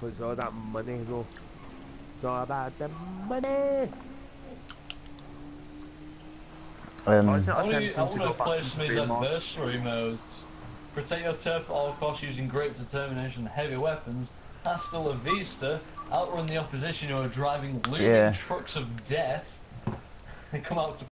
Cause all that money, bro. It's all about the money. Um, I I want to, play some of these Mode. adversary modes. Protect your turf at all costs using great determination and heavy weapons. Hasta la vista. Outrun the opposition who are driving looting Yeah. trucks of death. And come out to